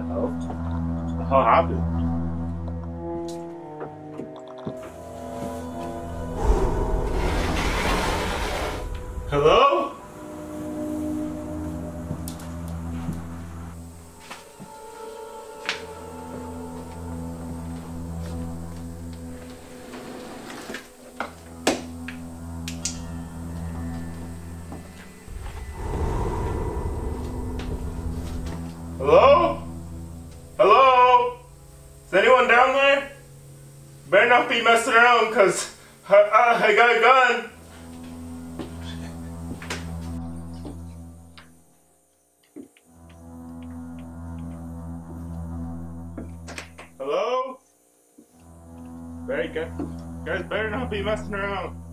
How happened? Hello? Hello? Hello? Down there? Better not be messing around, cause I, I, I got a gun. Hello? Very good. Guys better not be messing around.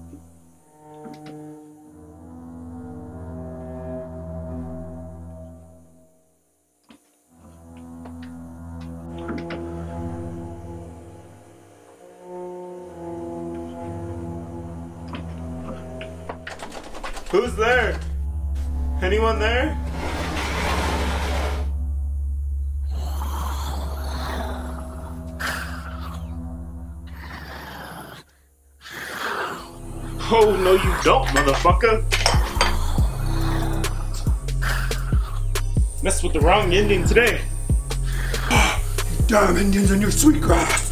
Who's there? Anyone there? Oh, no, you don't, motherfucker. Messed with the wrong Indian today. Damn Indians and your sweet grass.